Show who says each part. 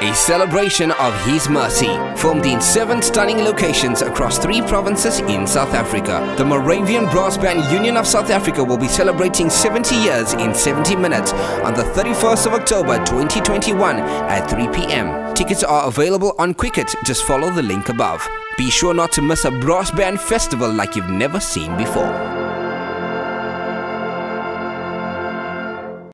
Speaker 1: A celebration of His mercy, filmed in seven stunning locations across three provinces in South Africa. The Moravian Brass Band Union of South Africa will be celebrating 70 years in 70 minutes on the 31st of October 2021 at 3 p.m. Tickets are available on Quicket, just follow the link above. Be sure not to miss a brass band festival like you've never seen before.